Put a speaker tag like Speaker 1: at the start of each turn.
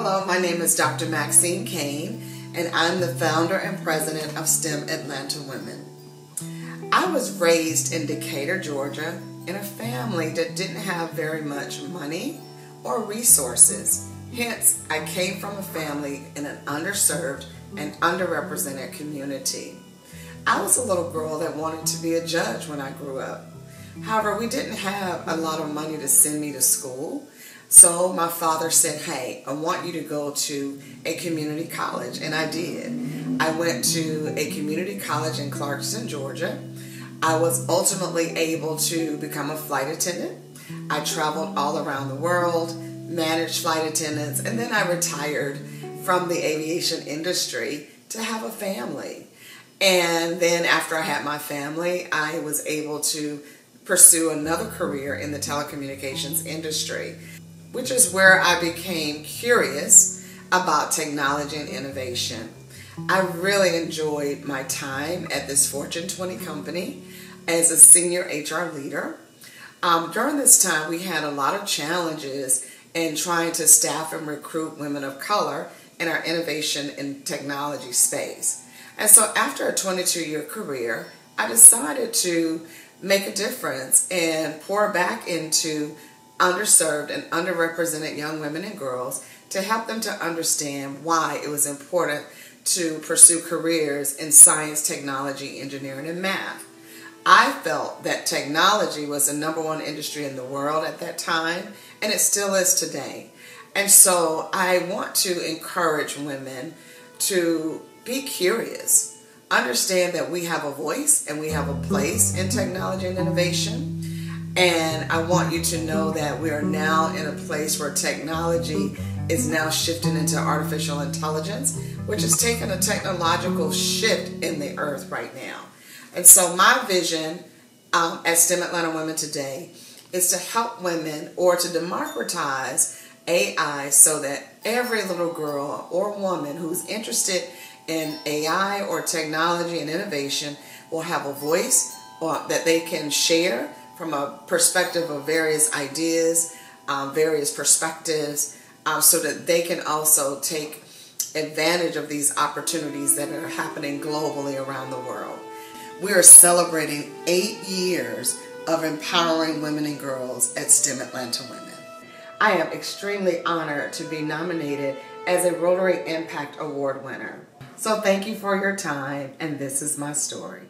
Speaker 1: Hello, my name is Dr. Maxine Cain, and I'm the founder and president of STEM Atlanta Women. I was raised in Decatur, Georgia, in a family that didn't have very much money or resources. Hence, I came from a family in an underserved and underrepresented community. I was a little girl that wanted to be a judge when I grew up. However, we didn't have a lot of money to send me to school. So my father said, hey, I want you to go to a community college. And I did. I went to a community college in Clarkston, Georgia. I was ultimately able to become a flight attendant. I traveled all around the world, managed flight attendants, and then I retired from the aviation industry to have a family. And then after I had my family, I was able to pursue another career in the telecommunications industry, which is where I became curious about technology and innovation. I really enjoyed my time at this Fortune 20 company as a senior HR leader. Um, during this time, we had a lot of challenges in trying to staff and recruit women of color in our innovation and technology space. And so after a 22 year career, I decided to make a difference and pour back into underserved and underrepresented young women and girls to help them to understand why it was important to pursue careers in science, technology, engineering, and math. I felt that technology was the number one industry in the world at that time, and it still is today. And so I want to encourage women to be curious, understand that we have a voice and we have a place in technology and innovation. And I want you to know that we are now in a place where technology is now shifting into artificial intelligence, which is taking a technological shift in the earth right now. And so my vision um, at STEM Atlanta Women today is to help women or to democratize AI so that every little girl or woman who's interested in AI or technology and innovation will have a voice or that they can share from a perspective of various ideas, um, various perspectives, um, so that they can also take advantage of these opportunities that are happening globally around the world. We are celebrating eight years of empowering women and girls at STEM Atlanta Women. I am extremely honored to be nominated as a Rotary Impact Award winner. So thank you for your time, and this is my story.